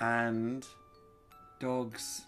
and dogs